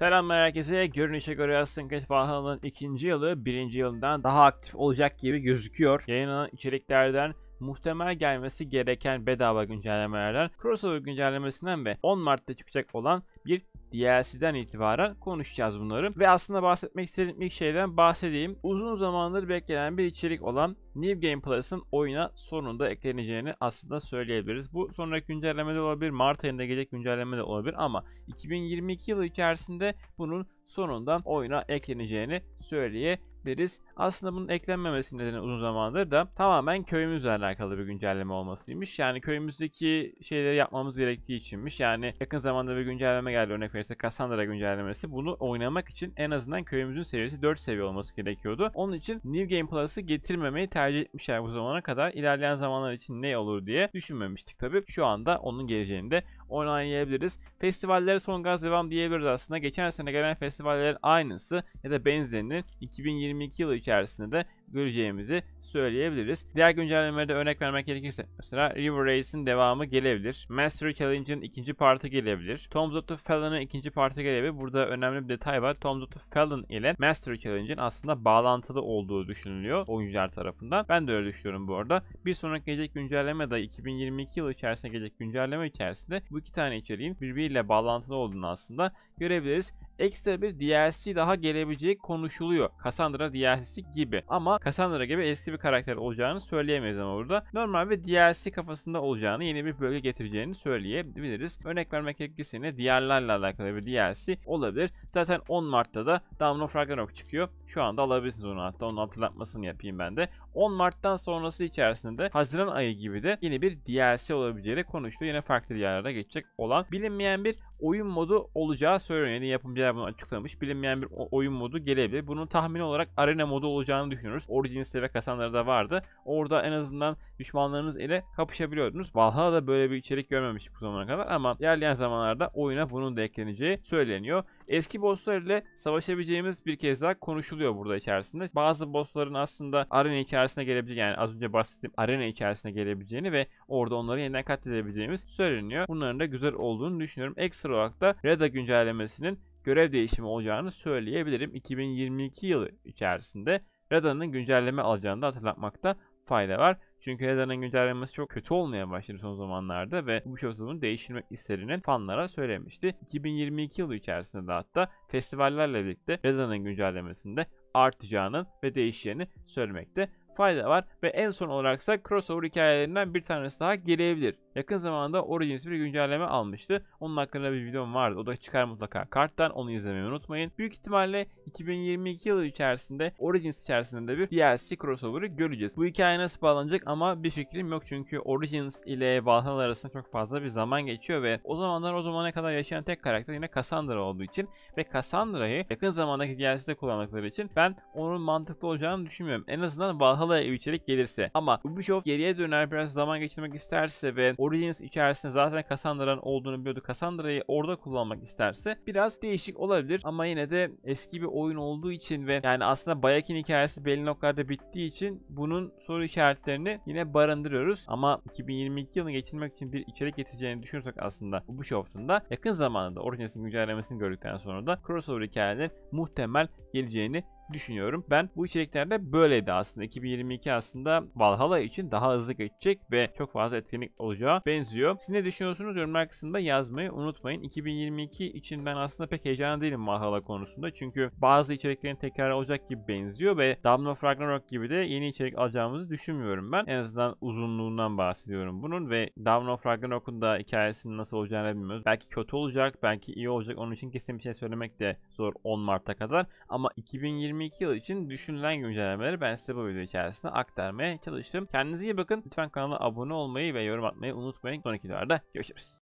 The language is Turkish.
Selamlar herkese. Görünüşe göre Ascent Valhalla'nın ikinci yılı birinci yılından daha aktif olacak gibi gözüküyor. Yayınlanan içeriklerden muhtemel gelmesi gereken bedava güncellemelerden, crossover güncellemesinden ve 10 Mart'ta çıkacak olan bir DLC'den itibaren konuşacağız bunları. Ve aslında bahsetmek istediğim ilk şeyden bahsedeyim. Uzun zamandır beklenen bir içerik olan New Game Plus'ın oyuna sonunda ekleneceğini aslında söyleyebiliriz. Bu sonraki güncellemede olabilir, Mart ayında gelecek güncellemede olabilir ama 2022 yılı içerisinde bunun sonundan oyuna ekleneceğini söyleyebiliriz. Aslında bunun eklenmemesi nedeni uzun zamandır da tamamen köyümüzle alakalı bir güncelleme olmasıymış. Yani köyümüzdeki şeyleri yapmamız gerektiği içinmiş. Yani yakın zamanda bir güncelleme geldi örnek verirse Cassandra güncellemesi. Bunu oynamak için en azından köyümüzün seviyesi 4 seviye olması gerekiyordu. Onun için New Game Plus'ı getirmemeyi tercih etmişler bu zamana kadar. İlerleyen zamanlar için ne olur diye düşünmemiştik tabii. Şu anda onun geleceğini de oynayabiliriz. Festivallere son gaz devam diyebiliriz aslında. Geçen sene gelen festivallerin aynısı ya da benzerinin 2022 yılı içerisinde de göreceğimizi söyleyebiliriz. Diğer güncellemelerde örnek vermek gerekirse mesela River Race'in devamı gelebilir. Mastery Challenge'ın ikinci partı gelebilir. Tombs of the Fallen'ın ikinci partı gelebilir. Burada önemli bir detay var. Tombs of the Fallen ile Mastery Challenge'ın aslında bağlantılı olduğu düşünülüyor oyuncular tarafından. Ben de öyle düşünüyorum bu arada. Bir sonraki gelecek güncelleme de 2022 yılı içerisinde gelecek güncelleme içerisinde bu iki tane içeriğin birbiriyle bağlantılı olduğunu aslında görebiliriz. Ekstra bir DLC daha gelebileceği konuşuluyor. Cassandra DLC'si gibi. Ama Cassandra gibi eski bir karakter olacağını söyleyemeyiz ama burada. Normal bir DLC kafasında olacağını, yeni bir bölge getireceğini söyleyebiliriz. Örnek vermek gerekirse yine diyarlarla alakalı bir DLC olabilir. Zaten 10 Mart'ta da Dawn of çıkıyor. Şu anda alabilirsiniz onu hatta. Onun hatırlatmasını yapayım ben de. 10 Mart'tan sonrası içerisinde de Haziran ayı gibi de yeni bir DLC olabileceğini konuştu. Yine farklı diyarlara geçecek olan bilinmeyen bir oyun modu olacağı söyleniyor. Yani yapımcılar bunu açıklamış. Bilinmeyen bir oyun modu gelebilir. Bunun tahmini olarak arena modu olacağını düşünüyoruz. Origins'te ve Cassandra'da vardı. Orada en azından düşmanlarınız ile kapışabiliyordunuz. Valhalla'da böyle bir içerik görmemiştik bu zamana kadar ama ilerleyen zamanlarda oyuna bunun da ekleneceği söyleniyor. Eski bosslar ile savaşabileceğimiz bir kez daha konuşuluyor burada içerisinde. Bazı bossların aslında arena içerisine gelebileceğini yani az önce bahsettiğim arena içerisine gelebileceğini ve orada onları yeniden katledebileceğimiz söyleniyor. Bunların da güzel olduğunu düşünüyorum. Ekstra olarak da Reda güncellemesinin görev değişimi olacağını söyleyebilirim. 2022 yılı içerisinde Reda'nın güncelleme alacağını da hatırlatmakta fayda var. Çünkü Reda'nın güncellemesi çok kötü olmaya başladı son zamanlarda ve bu şotunun değiştirmek istediğini fanlara söylemişti. 2022 yılı içerisinde de hatta festivallerle birlikte Reda'nın güncellemesinde artacağını ve değişeceğini söylemekte fayda var. Ve en son olaraksa crossover hikayelerinden bir tanesi daha gelebilir. Yakın zamanda Origins bir güncelleme almıştı. Onun hakkında bir videom vardı. O da çıkar mutlaka karttan. Onu izlemeyi unutmayın. Büyük ihtimalle 2022 yılı içerisinde Origins içerisinde de bir DLC crossover'ı göreceğiz. Bu hikaye nasıl bağlanacak ama bir fikrim yok. Çünkü Origins ile Valhalla arasında çok fazla bir zaman geçiyor ve o zamanlar o zamana kadar yaşayan tek karakter yine Cassandra olduğu için ve Cassandra'yı yakın zamandaki DLC'de kullandıkları için ben onun mantıklı olacağını düşünmüyorum. En azından Valhalla'ya bir içerik gelirse. Ama Ubisoft geriye döner biraz zaman geçirmek isterse ve Origins içerisinde zaten Cassandra'nın olduğunu biliyordu. Cassandra'yı orada kullanmak isterse biraz değişik olabilir ama yine de eski bir oyun olduğu için ve yani aslında Bayakin hikayesi belli noktalarda bittiği için bunun soru işaretlerini yine barındırıyoruz. Ama 2022 yılını geçirmek için bir içerik getireceğini düşünürsek aslında Ubisoft'un da yakın zamanda Origins'in güncellemesini gördükten sonra da crossover hikayelerin muhtemel geleceğini düşünüyorum. Ben bu içeriklerde böyleydi aslında. 2022 aslında Valhalla için daha hızlı geçecek ve çok fazla etkinlik olacağı benziyor. Siz ne düşünüyorsunuz? Yorumlar kısmında yazmayı unutmayın. 2022 için ben aslında pek heyecanlı değilim Valhalla konusunda. Çünkü bazı içeriklerin tekrar olacak gibi benziyor ve Dawn of Ragnarok gibi de yeni içerik alacağımızı düşünmüyorum ben. En azından uzunluğundan bahsediyorum bunun ve Dawn of Ragnarok'un da hikayesinin nasıl olacağını bilmiyoruz. Belki kötü olacak, belki iyi olacak. Onun için kesin bir şey söylemek de zor 10 Mart'a kadar. Ama 2020 2022 yıl için düşünülen güncellemeleri ben size bu video içerisinde aktarmaya çalıştım. Kendinize iyi bakın. Lütfen kanala abone olmayı ve yorum atmayı unutmayın. Sonraki videolarda görüşürüz.